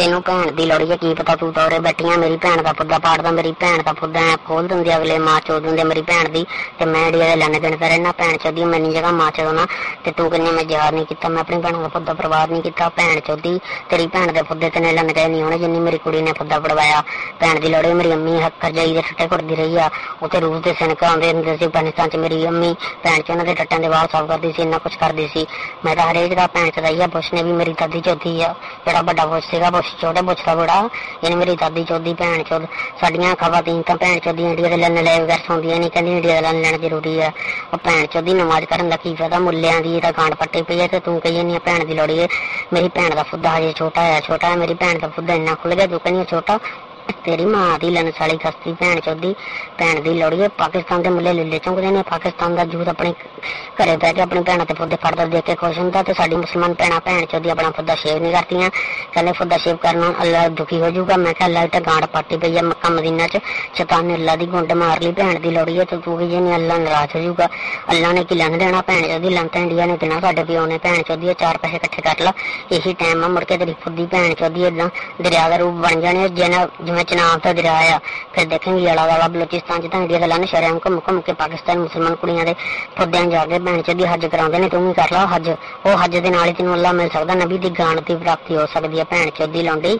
ਤੈਨੂੰ ਭੈਣ ਦੀ ਲੋੜੀ ਹੈ ਕੀ ਪਤਾ ਤੂੰ ਤੋਰੇ ਬੈਠੀਆਂ ਮੇਰੀ ਭੈਣ ਦਾ ਪੁੱਦਾ ਪਾੜਦਾ ਮੇਰੀ ਭੈਣ ਦਾ ਪੁੱਦਾ ਖੋਲ ਦਿੰਦੇ ਅਗਲੇ ਮਾਂ ਚੋ ਦਿੰਦੇ ਮੇਰੀ ਭੈਣ ਦੀ, ਤੇ ਮੈਂ ਜਿਹੜੀ ਇਹਦੇ ਲੈਣੇ ਦੇਣ ਕਰ ਇਹਨਾਂ ਭੈਣ ਚੋਦੀ ਮੈਨੀ ਜਗ੍ਹਾ ਮਾਂ ਚੋਦਣਾ ਤੇ ਤੂੰ ਕਿੰਨੇ ਮੈਂ ਯਾਦ ਨਹੀਂ ਕੀਤਾ, ਮੈਂ ਆਪਣੀ ਭੈਣ ਦਾ ਪੁੱਦਾ ਬਰਬਾਦ ਨਹੀਂ ਕੀਤਾ, ਭੈਣ ਚੋਦੀ, ਤੇਰੀ ਭੈਣ ਦੇ ਪੁੱਦੇ ਤੇ ਨੇ ਲੈਣ ਗਏ ਨਹੀਂ ਹੋਣੇ, ਜਿੰਨੀ ਮੇਰੀ ਕੁੜੀ ਨੇ ਪੁੱਦਾ ਪੜਵਾਇਆ, ਭੈਣ ਦੀ ਲੋੜੀ ਮੇਰੀ ਅੰਮੀ ਹੱਕਰ ਜਾਈ ਦੇ ਟੱਟੇ ਕੁੱਟਦੀ ਰਹੀ ਆ, ਉੱਥੇ ਰੂਸ ਦੇ ਸਨਕ ਆਉਂਦੇ ਹੁੰਦੇ ਸੀ ਪਾਕਿਸਤਾਨ ਚ ਮੇਰੀ ਅੰਮੀ, ਭੈਣ ਚ ਉਹਨਾਂ ਦੇ ਟੱਟਾਂ ਦੇ ਵਾਲ ਸਾਫ਼ ਕਰਦੀ ਸੀ, ਇੰਨਾ ਕੁਝ ਕਰਦੀ ਸੀ, ਮੈਂ ਤਾਂ ਹਰੇਕ ਦਾ ਭੈਣ ਚ ਰਹੀ ਆ ਬੁਸ਼ ਨੇ ਵੀ ਮੇਰੀ ਦਾਦੀ ਚੋਦੀ ਆ ਜਿਹੜਾ ਵੱਡਾ ਬੁਸ਼ ਸੀਗਾ ਬੁਸ਼ ਛੋਟਾ ਬੁਸ਼ ਦਾ ਬੜਾ। ਇਹਨੇ ਮੇਰੀ ਦਾਦੀ ਚੋਦੀ, ਭੈਣ ਚੋਦ, ਸਾਡੀਆਂ ਖਵਾਤੀਨ ਤਾਂ ਭੈਣ ਚੋਦੀ ਇੰਡੀਆ ਦੇ ਲੈਣ ਲੈ ਵਗੈਰ ਸੌਂਦੀਆਂ ਨਹੀਂ ਕਹਿੰਦੀ ਇੰਡੀਆ ਦਾ ਲੈਣ ਲੈਣਾ ਜ਼ਰੂਰੀ ਆ। ਉਹ ਭੈਣ ਚੋਦੀ ਨਮਾਜ਼ ਕਰਨ ਦਾ ਕੀ ਫਾਇਦਾ, ਮੁੱਲਿਆਂ ਦੀ ਤਾਂ ਕਾਂਡ ਪੱਟੀ ਪਈ ਹੈ ਤੇ ਤੂੰ ਕਹੀ ਨਹੀਂ ਭੈਣ ਦੀ ਲੋੜੀ ਮੇਰੀ ਭੈਣ ਦਾ ਫੁੱਦਾ ਹਜੇ ਛੋਟਾ ਹੈ ਛੋਟਾ ਹੈ ਮੇਰੀ ਭੈਣ ਦਾ ਫੁੱਦਾ ਇੰਨਾ ਖੁੱਲ ਗਿਆ, ਜੋ ਕਹਿੰਦੀ ਛੋਟਾ। ਤੇਰੀ ਮਾਂ ਦੀ ਲੰਨ ਸਾਲੀ ਖਸਤੀ ਭੈਣ ਚੋਦੀ, ਭੈਣ ਦੀ ਲੋੜੀ ਹੈ ਪਾਕਿਸਤਾਨ ਦੇ ਮੁੱਲੇ ਲੱਲੇ ਚੁੰਗਦੇ ਨੇ ਪਾਕਿਸਤਾਨ ਦਾ ਜੂਤ ਆਪਣੇ ਘਰੇ ਬਹਿ ਕੇ ਆਪਣੇ ਭੈਣਾਂ ਤੇ ਫੁੱਦੇ ਫੜਦਾ ਦੇਖ ਕੇ ਖੁਸ਼ ਹੁੰਦਾ ਤੇ ਸਾਡੀ ਮੁਸਲਮਾਨ ਭੈਣਾਂ, ਭੈਣ ਚੋਦੀ ਆਪਣਾ ਫੁੱਦਾ ਸ਼ੇਵ ਨਹੀਂ ਕਰਦੀਆਂ। ਕਹਿੰਦੇ ਫੁੱਦਾ ਸ਼ੇਵ ਕਰਨਾ ਅੱਲਾ ਦੁਖੀ ਹੋ ਜਾਊਗਾ। ਮੈਂ ਕਿਹਾ, ਅੱਲਾ ਤੇ ਗਾਂਡ ਪਾਟੀ ਪਈ ਆ ਮੱਕਾ ਮਦੀਨਾ ਚ। ਸ਼ੈਤਾਨ ਨੇ ਅੱਲਾ ਦੀ ਗੁੰਡ ਮਾਰ ਲਈ, ਭੈਣ ਦੀ ਲੋੜੀ ਹੈ ਤੇ ਤੂੰ ਵੀ ਜੇ ਨਹੀਂ ਅੱਲਾ ਨਾਰਾਜ਼ ਹੋ ਜਾਊਗਾ। ਅੱਲਾ ਨੇ ਕੀ ਲੰਘ ਦੇਣਾ? ਭੈਣ ਚੋਦੀ ਲੰਨ ਤਾਂ ਇੰਡੀਆ ਨੇ ਦੇਣਾ ਸਾਡੇ ਪਿਓ ਨੇ ਭੈਣ ਚੋਦੀ ਚਾਰ ਪੈਸੇ ਇਕੱਠੇ ਕਰ ਲਾ ਇਹੀ ਟਾਈਮ ਆ, ਮੁੜ ਕੇ ਤੇਰੀ ਫੁੱਦੀ ਭੈਣ ਚੋਦੀ ਏਦਾਂ ਦਰਿਆ ਦਾ ਰੂਪ ਬਣ ਜਾਣੇ ਜਿਵੇਂ ਜਿਵੇਂ ਚਨਾਬ ਦਾ ਦਰਿਆ ਆ ਫਿਰ ਦੇਖਾਂਗੇ ਆਲਾ ਵਾਲਾ ਬਲੋਚਿਸਤਾਨ ਚ ਤਾਂ ਇੰਡੀਆ ਦਾ ਲੰਨ ਸ਼ਰਿਆਮ ਘੁੰਮ ਘੁੰਮ ਕੇ ਪਾਕਿਸਤਾਨ ਮੁਸਲਮਾਨ ਕੁੜੀਆਂ ਦੇ ਫੁੱਦਿਆਂ ਜਾ ਕੇ ਭੈਣ ਚੋਦੀ ਹੱਜ ਕਰਾਉਂਦੇ ਨੇ, ਤੂੰ ਵੀ ਕਰ ਲਾ ਹੱਜ। ਉਹ ਹੱਜ ਦੇ ਨਾਲ ਹੀ ਤੈਨੂੰ ਅੱਲਾ ਮਿਲ ਸਕਦਾ, ਨਬੀ ਦੀ ਗਾਣ ਦੀ ਪ੍ਰਾਪਤੀ ਹੋ ਸਕਦੀ ਹੈ, ਭੈਣ ਚੋਦੀ ਲਾਉਂਦੀ।